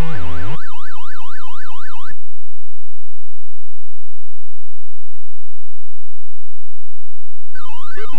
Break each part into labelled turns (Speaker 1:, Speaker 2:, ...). Speaker 1: Wow. you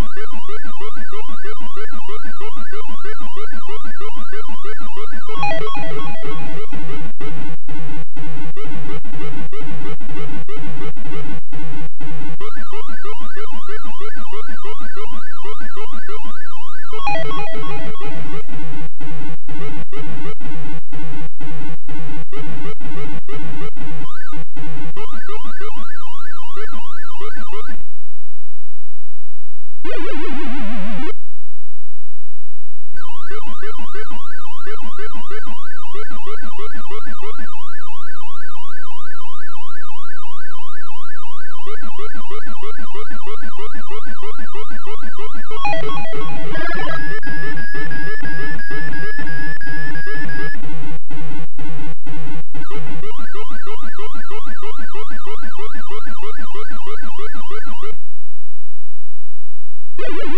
Speaker 1: Thank
Speaker 2: you. you